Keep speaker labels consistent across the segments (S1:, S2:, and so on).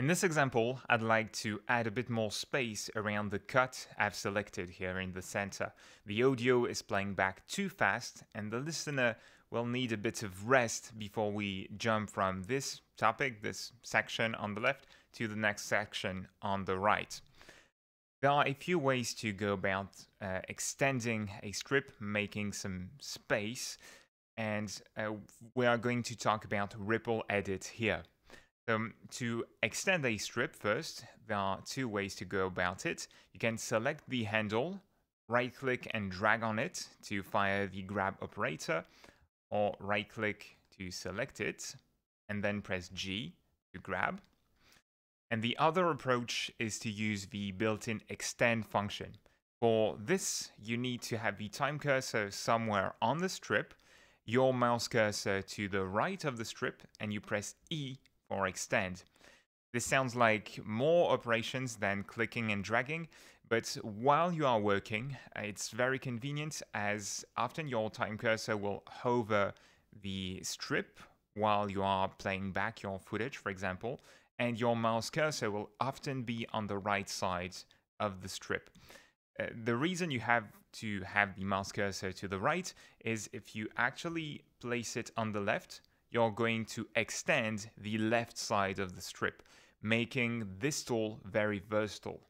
S1: In this example, I'd like to add a bit more space around the cut I've selected here in the center. The audio is playing back too fast and the listener will need a bit of rest before we jump from this topic, this section on the left, to the next section on the right. There are a few ways to go about uh, extending a strip, making some space, and uh, we are going to talk about ripple edit here. Um, to extend a strip first, there are two ways to go about it. You can select the handle, right click and drag on it to fire the grab operator, or right click to select it, and then press G to grab. And the other approach is to use the built-in extend function. For this, you need to have the time cursor somewhere on the strip, your mouse cursor to the right of the strip, and you press E or extend. This sounds like more operations than clicking and dragging, but while you are working, it's very convenient as often your time cursor will hover the strip while you are playing back your footage, for example, and your mouse cursor will often be on the right side of the strip. Uh, the reason you have to have the mouse cursor to the right is if you actually place it on the left, you're going to extend the left side of the strip, making this tool very versatile.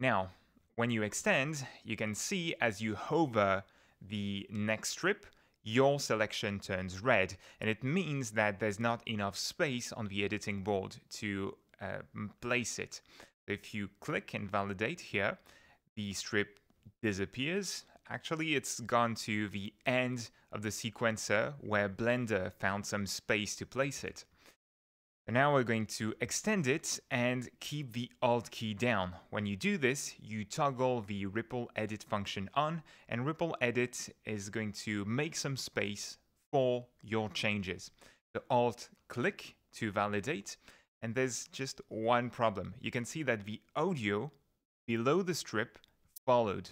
S1: Now, when you extend, you can see as you hover the next strip, your selection turns red, and it means that there's not enough space on the editing board to uh, place it. If you click and validate here, the strip disappears Actually, it's gone to the end of the sequencer where Blender found some space to place it. And now we're going to extend it and keep the Alt key down. When you do this, you toggle the Ripple Edit function on, and Ripple Edit is going to make some space for your changes. The Alt click to validate, and there's just one problem. You can see that the audio below the strip followed.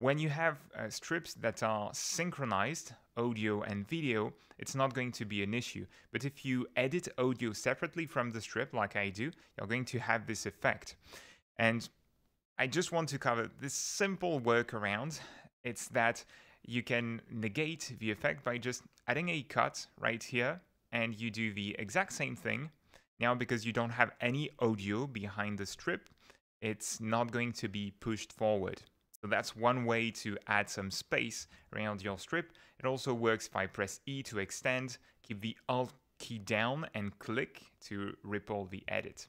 S1: When you have uh, strips that are synchronized, audio and video, it's not going to be an issue. But if you edit audio separately from the strip, like I do, you're going to have this effect. And I just want to cover this simple workaround. It's that you can negate the effect by just adding a cut right here, and you do the exact same thing. Now, because you don't have any audio behind the strip, it's not going to be pushed forward. So that's one way to add some space around your strip. It also works if I press E to extend, keep the Alt key down and click to ripple the edit.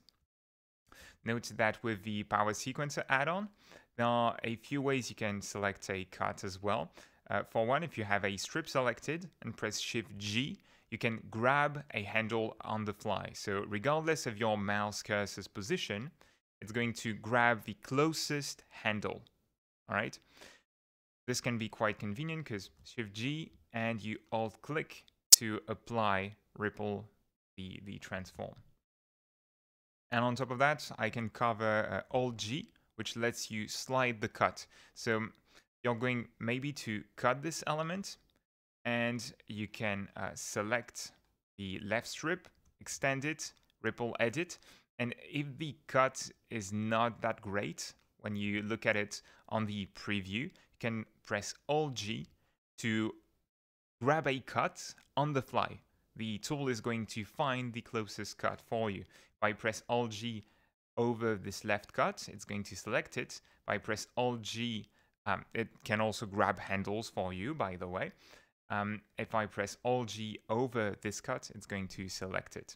S1: Note that with the Power Sequencer add-on, there are a few ways you can select a cut as well. Uh, for one, if you have a strip selected and press Shift G, you can grab a handle on the fly. So regardless of your mouse cursor's position, it's going to grab the closest handle all right? This can be quite convenient because Shift G and you Alt click to apply ripple the, the transform. And on top of that, I can cover uh, Alt G, which lets you slide the cut. So you're going maybe to cut this element and you can uh, select the left strip, extend it, ripple edit. And if the cut is not that great, when you look at it on the preview, you can press Alt G to grab a cut on the fly. The tool is going to find the closest cut for you. If I press Alt G over this left cut, it's going to select it. If I press Alt G, um, it can also grab handles for you, by the way. Um, if I press Alt G over this cut, it's going to select it.